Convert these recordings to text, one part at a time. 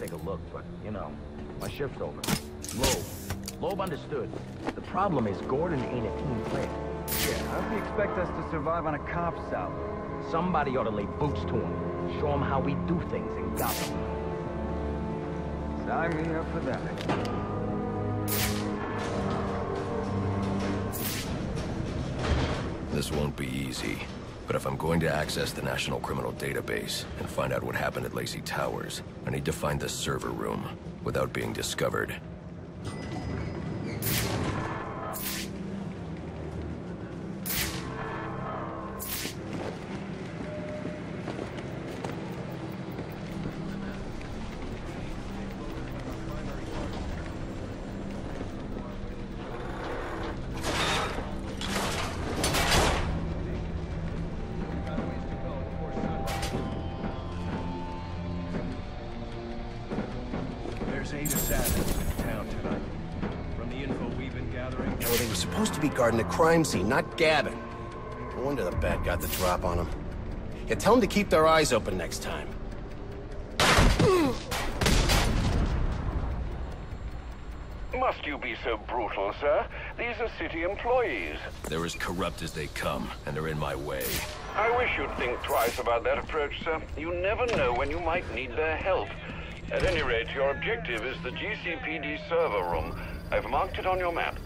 love to go take a look, but, you know, my shift's over. Loeb. Loeb understood. The problem is Gordon ain't a team player. Yeah, how do you expect us to survive on a cop's salary? Somebody ought to lay boots to him. Show him how we do things in Gotham. Sign me up for that. This won't be easy. But if I'm going to access the National Criminal Database and find out what happened at Lacey Towers, I need to find the server room without being discovered. To be guarding the crime scene, not Gavin. No wonder the bat got the drop on him. Yeah, tell them to keep their eyes open next time. Must you be so brutal, sir? These are city employees. They're as corrupt as they come, and they're in my way. I wish you'd think twice about that approach, sir. You never know when you might need their help. At any rate, your objective is the GCPD server room. I've marked it on your map.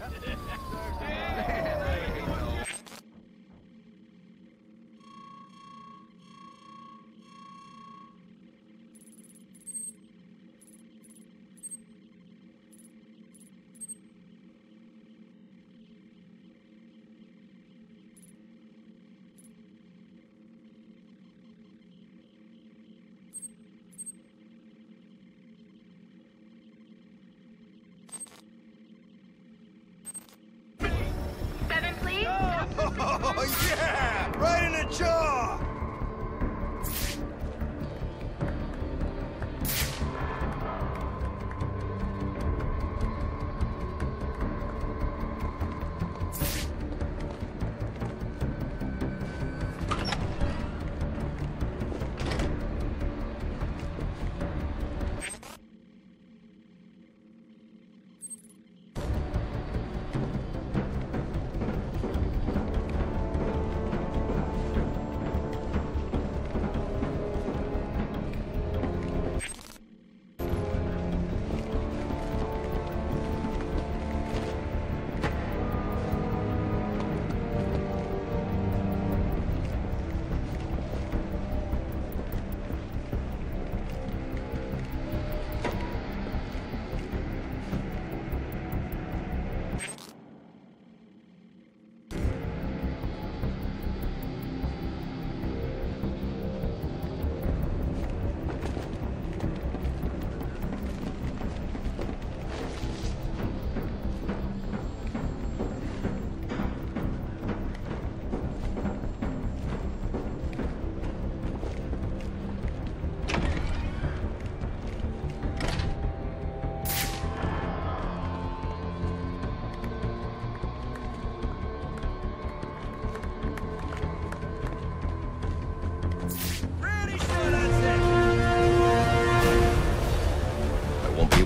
Oh, yeah! Right in the jaw!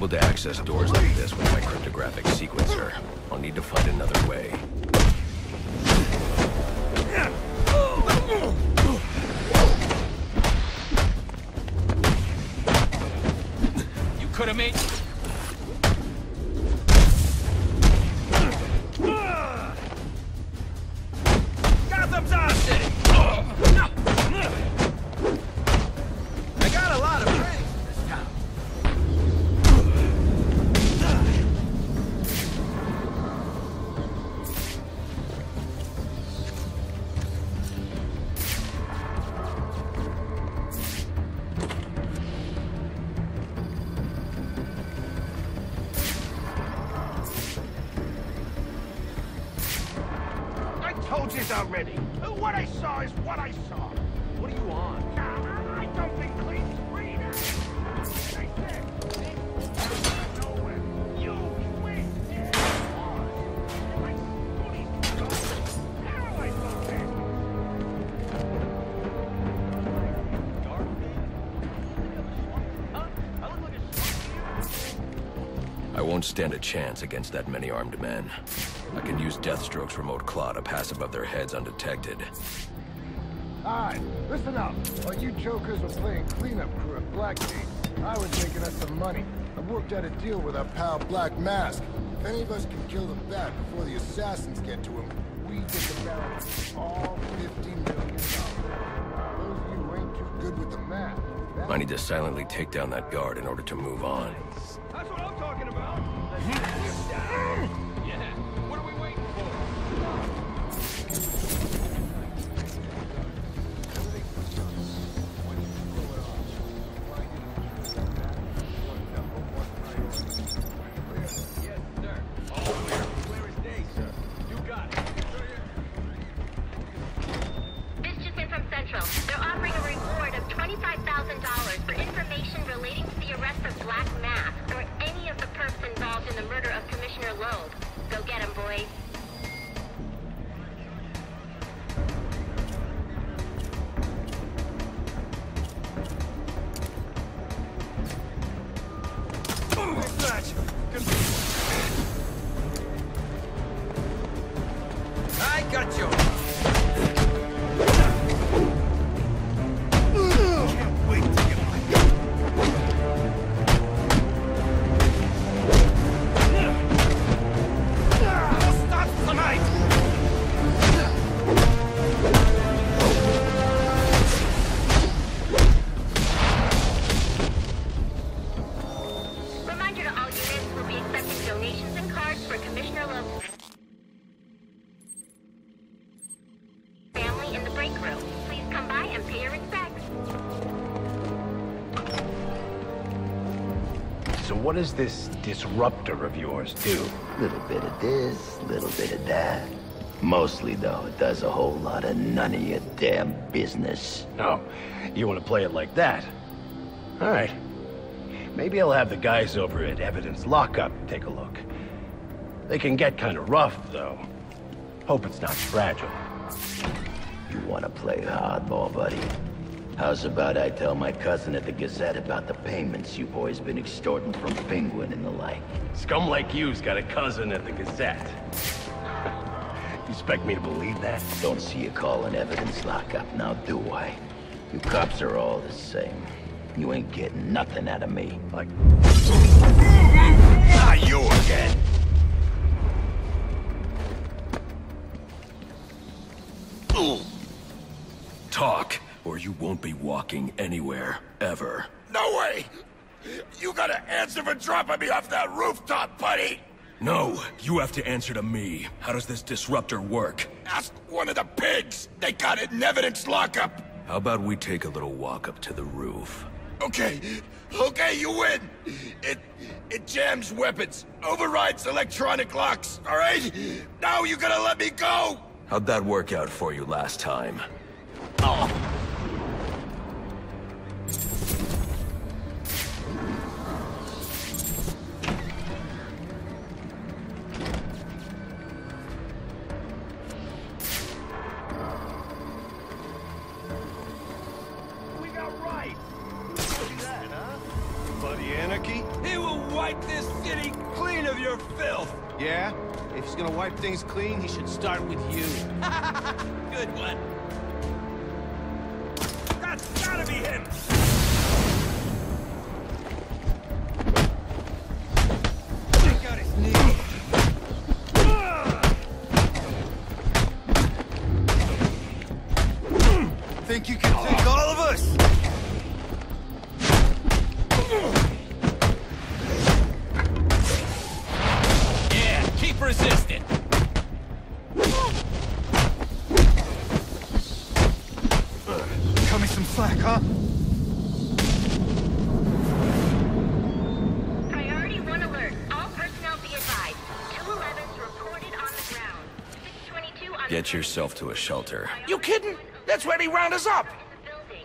Able to access doors like this with my cryptographic sequencer. I'll need to find another way. You could have made... won't stand a chance against that many armed men. I can use Deathstroke's remote claw to pass above their heads undetected. Alright, listen up. While you jokers were playing cleanup crew at Blackgate, I was making us some money. I worked out a deal with our pal Black Mask. If any of us can kill the bat before the assassins get to him, we get the balance of all $50 million. Those of you ain't too good with the math, I need to silently take down that guard in order to move on. Yeah. Does this disruptor of yours do? Little bit of this, little bit of that. Mostly, though, it does a whole lot of none of your damn business. Oh, you want to play it like that? All right. Maybe I'll have the guys over at Evidence Lockup take a look. They can get kind of rough, though. Hope it's not fragile. You want to play hardball, buddy? How's about I tell my cousin at the Gazette about the payments you boys been extorting from Penguin and the like? Scum like you's got a cousin at the Gazette. you expect me to believe that? Don't see you calling evidence lockup now, do I? You cops are all the same. You ain't getting nothing out of me. Like, Ah, you again! You won't be walking anywhere, ever. No way! You gotta answer for dropping me off that rooftop, buddy! No, you have to answer to me. How does this disruptor work? Ask one of the pigs! They got it in evidence lockup! How about we take a little walk up to the roof? Okay, okay, you win! It... it jams weapons, overrides electronic locks, alright? Now you gotta let me go! How'd that work out for you last time? We slack, huh? Priority 1 alert. All personnel be advised. 211's reported on the ground. 622 on Get yourself to a shelter. You kidding? That's where they round us up!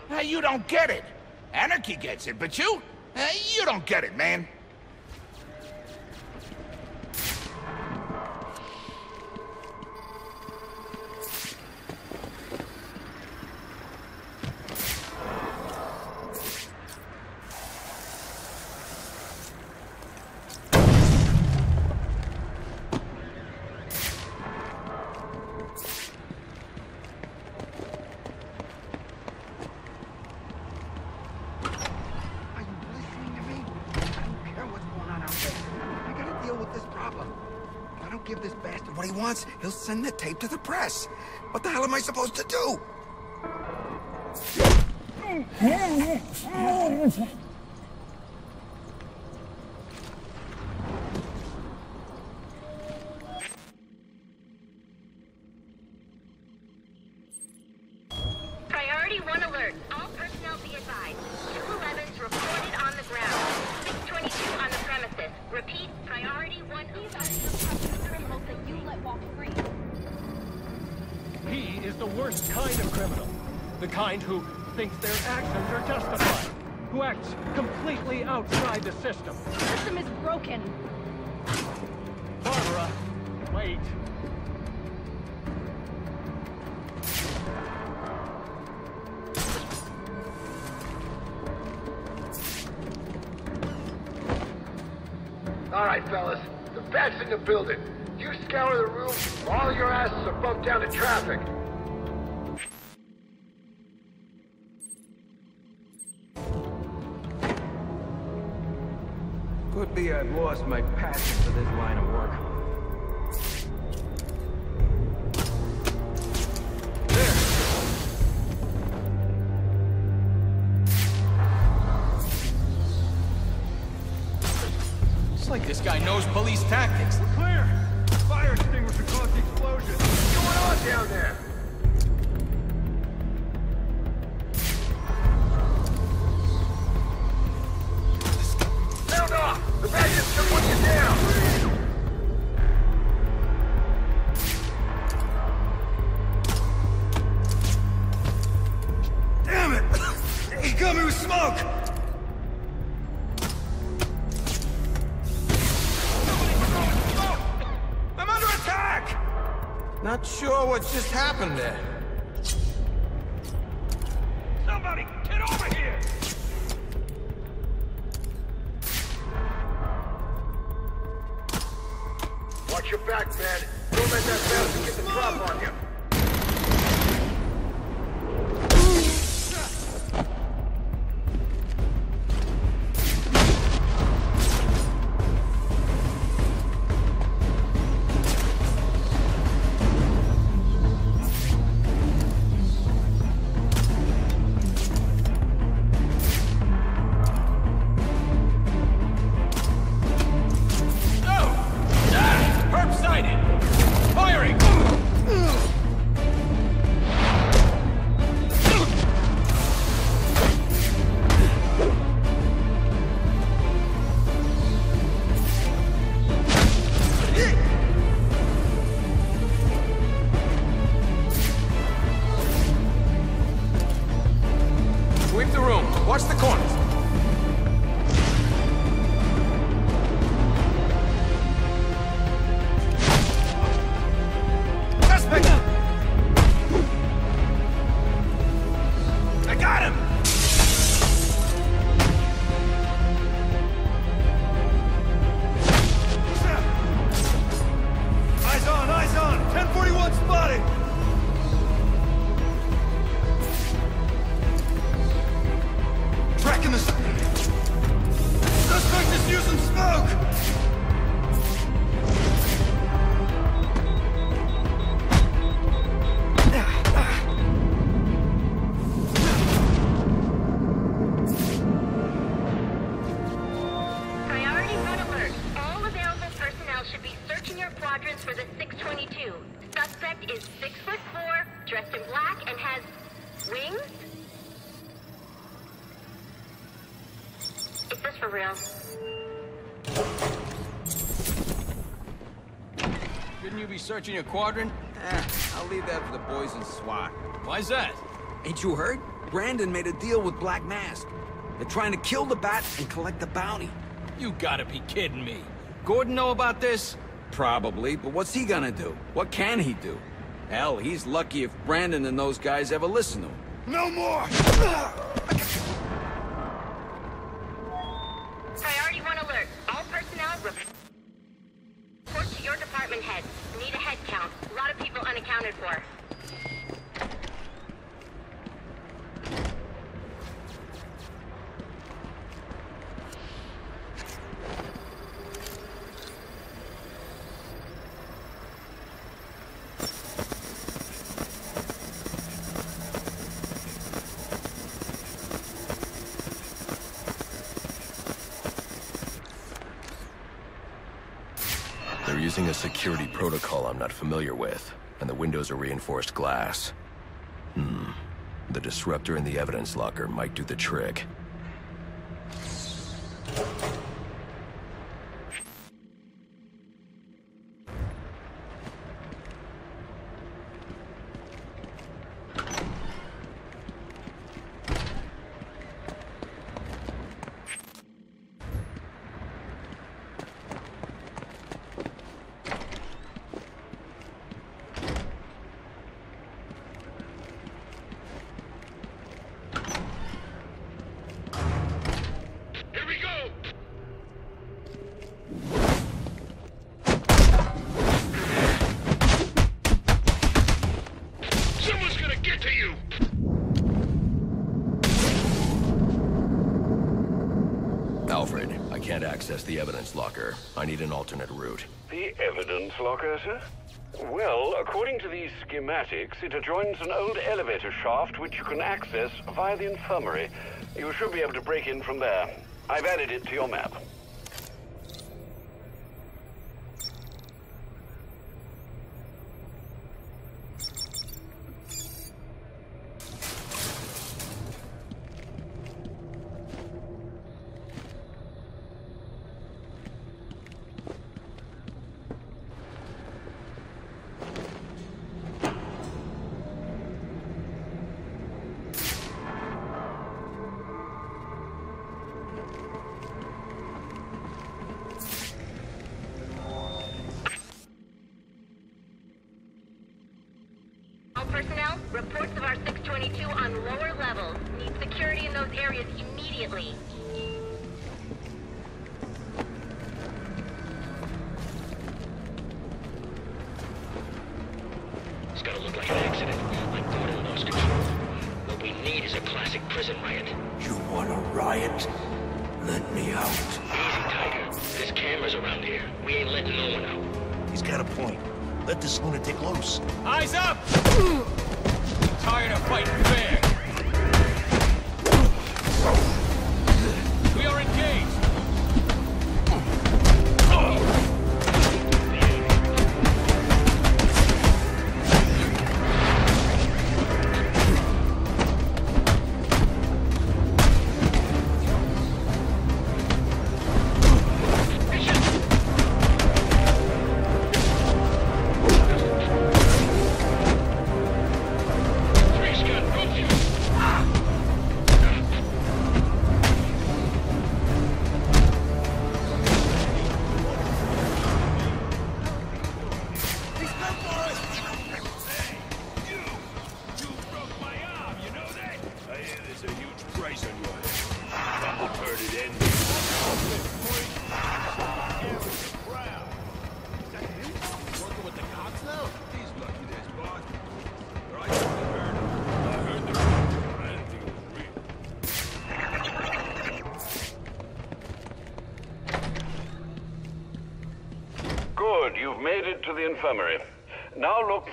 the. Uh, you don't get it. Anarky gets it, but you... Uh, you don't get it, man. give this bastard what he wants, he'll send the tape to the press. What the hell am I supposed to do? Thinks their actions are justified. Who acts completely outside the system. The system is broken. Barbara, wait. All right, fellas. The bat's in the building. You scour the room while all your asses are bumped down to traffic. Knows police tactics. We're Clear! Fire extinguisher caused the explosion. What's going on down there? Searching your quadrant? Eh, I'll leave that for the boys in SWAT. Why's that? Ain't you heard? Branden made a deal with Black Mask. They're trying to kill the bat and collect the bounty. You gotta be kidding me. Gordon know about this? Probably, but what's he gonna do? What can he do? Hell, he's lucky if Branden and those guys ever listen to him. No more! accounted for. They're using a security protocol I'm not familiar with and the windows are reinforced glass. Hmm. The disruptor in the evidence locker might do the trick. The evidence locker. I need an alternate route. The evidence locker, sir? Well, according to these schematics, it adjoins an old elevator shaft which you can access via the infirmary. You should be able to break in from there. I've added it to your map. Personnel, reports of our 622 on lower levels. Need security in those areas immediately.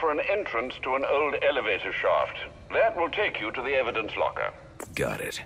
For an entrance to an old elevator shaft. That will take you to the evidence locker. Got it.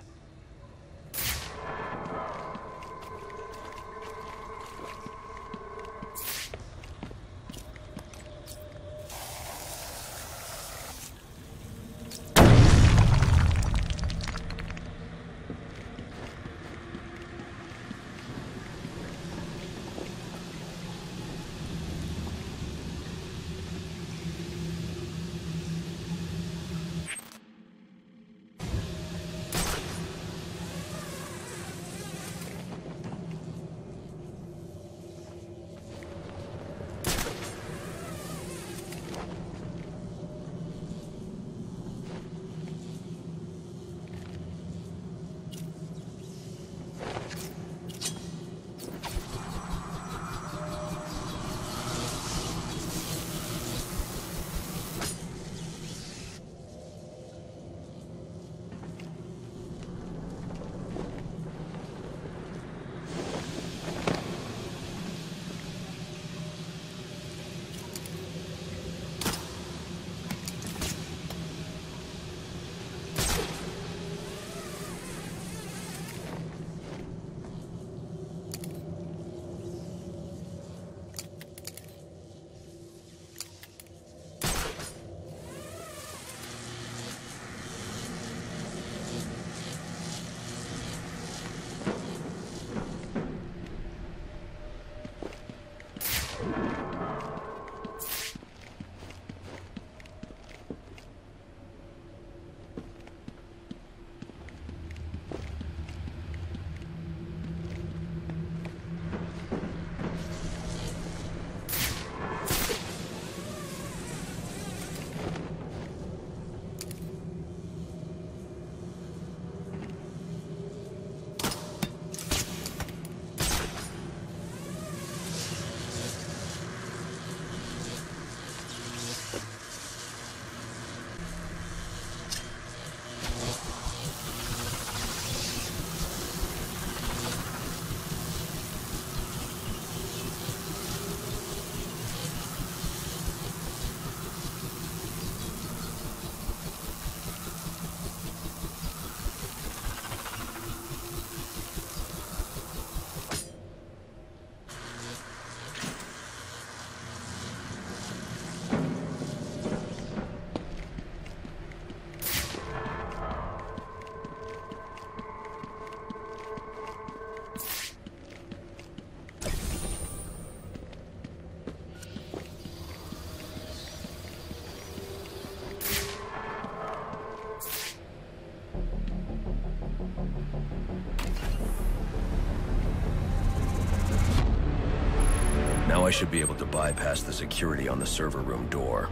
I should be able to bypass the security on the server room door.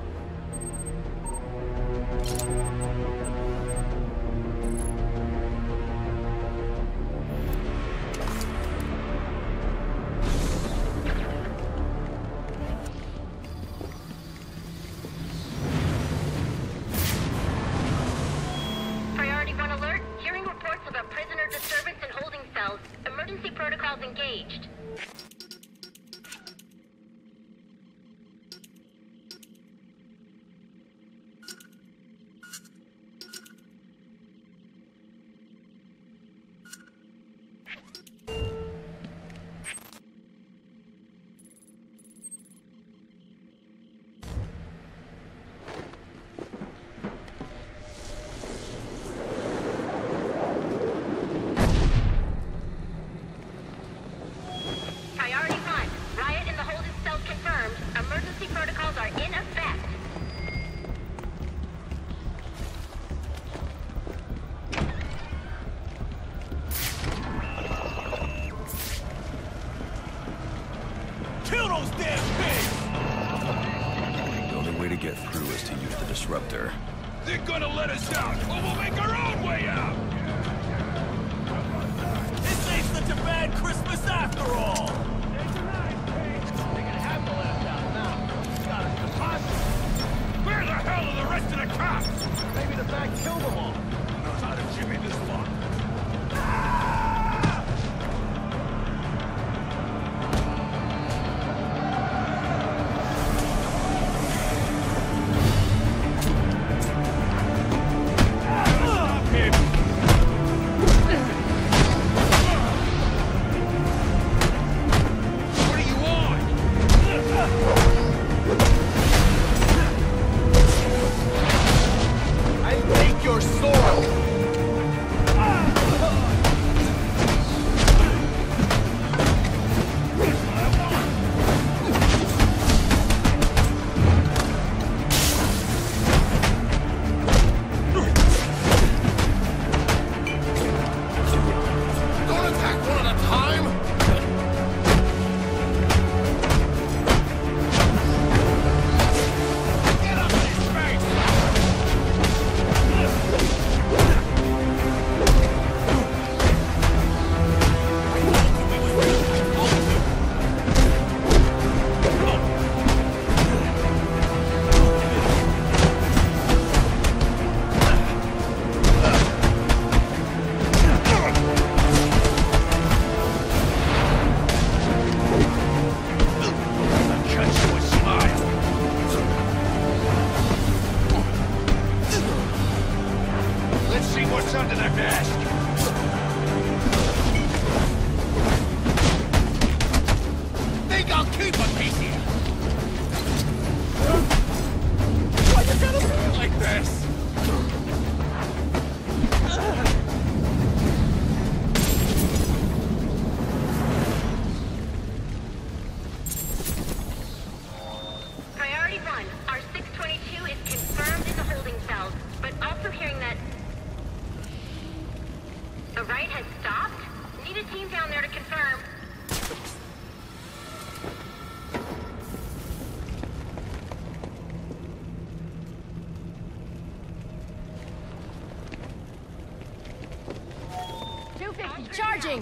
They're gonna let us out, or we'll make our own way out!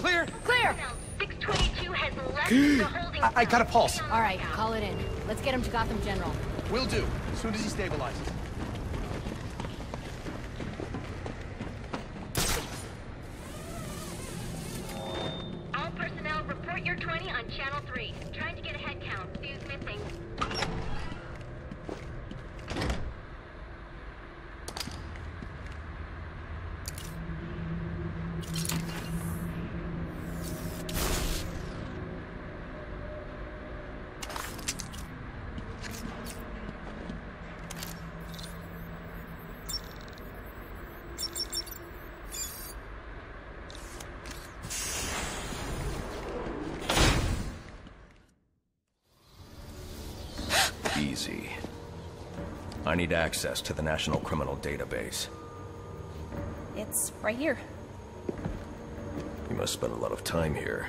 Charging! Clear! Clear! 622 has left the holding I, I got a pulse. All right, call it in. Let's get him to Gotham General. Will do, as soon as he stabilizes. All personnel, report your 20 on Channel 3. Trying to get a head count. See who's missing. Easy. I need access to the National Criminal Database. It's right here. You must spend a lot of time here.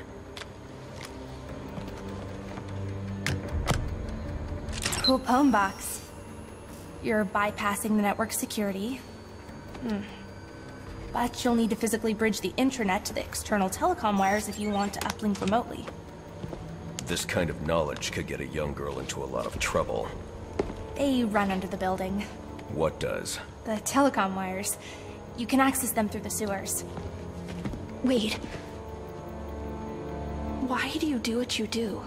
Cool poem box. You're bypassing the network security. Hmm. But you'll need to physically bridge the intranet to the external telecom wires if you want to uplink remotely. This kind of knowledge could get a young girl into a lot of trouble. They run under the building. What does? The telecom wires. You can access them through the sewers. Wait. Why do you do what you do?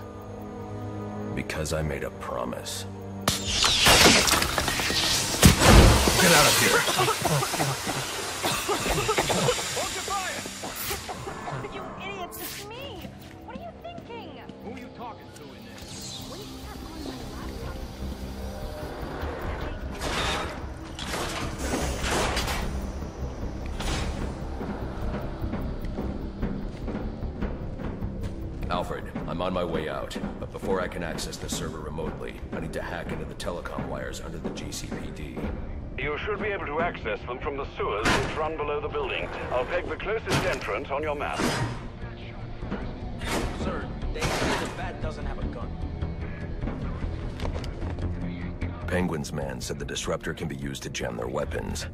Because I made a promise. Get out of here! My way out, but before I can access the server remotely, I need to hack into the telecom wires under the GCPD. You should be able to access them from the sewers which run below the building. I'll peg the closest entrance on your map. Sir, they say the bat doesn't have a gun. Penguin's man said the disruptor can be used to jam their weapons.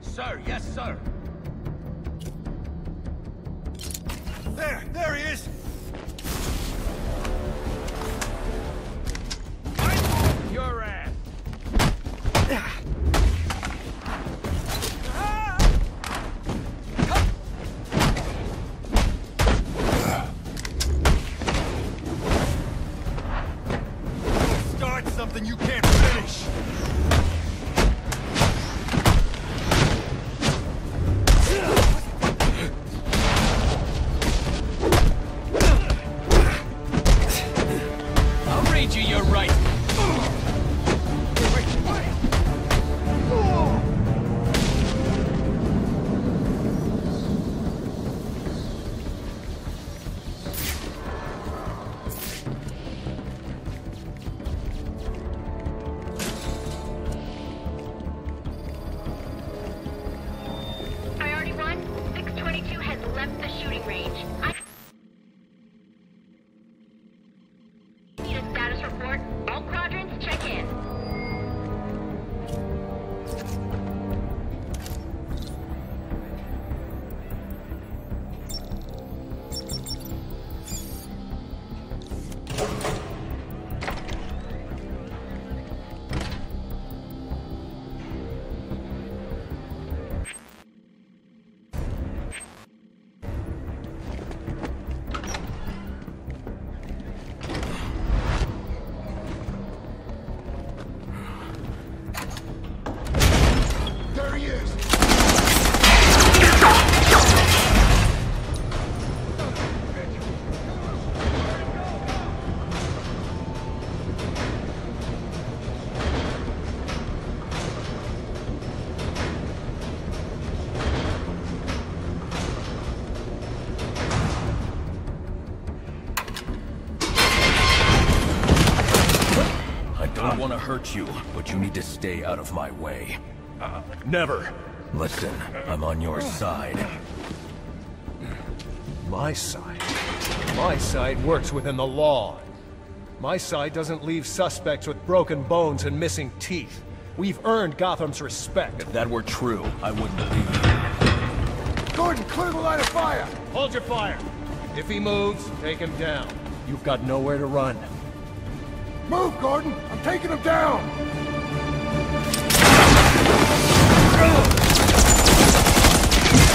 Sir, yes, sir. You can't to stay out of my way. Uh, never. Listen, I'm on your side. My side? My side works within the law. My side doesn't leave suspects with broken bones and missing teeth. We've earned Gotham's respect. If that were true, I wouldn't believe you. Gordon, clear the line of fire! Hold your fire. If he moves, take him down. You've got nowhere to run. Move, Gordon! I'm taking him down!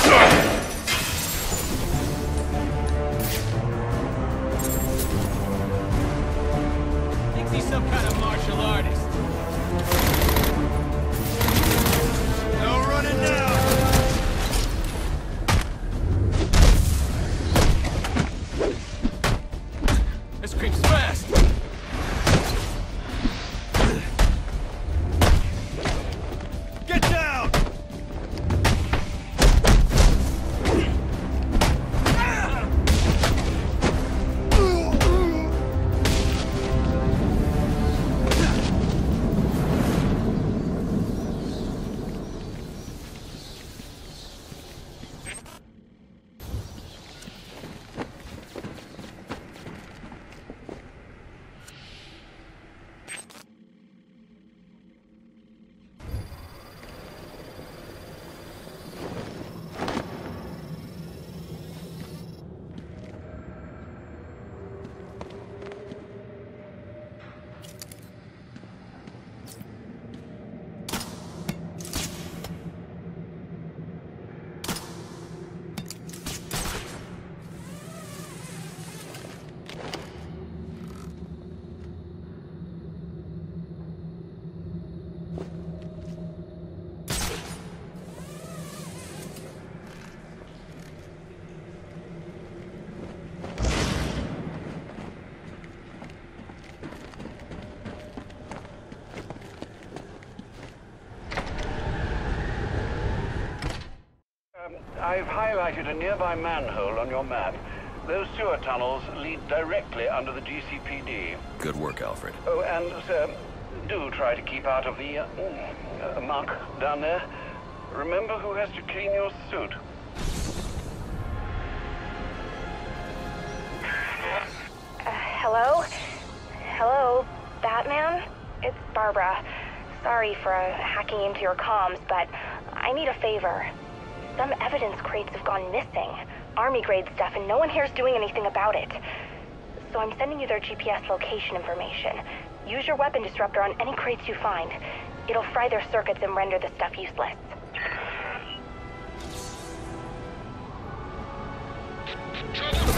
Thinks I've highlighted a nearby manhole on your map. Those sewer tunnels lead directly under the GCPD. Good work, Alfred. Oh, and, sir, do try to keep out of the uh, uh, muck down there. Remember who has to clean your suit. Uh, hello? Hello, Batman? It's Barbara. Sorry for uh, hacking into your comms, but I need a favor. Some evidence crates have gone missing. Army grade stuff, and no one here's doing anything about it. So I'm sending you their GPS location information. Use your weapon disruptor on any crates you find. It'll fry their circuits and render the stuff useless. Trouble!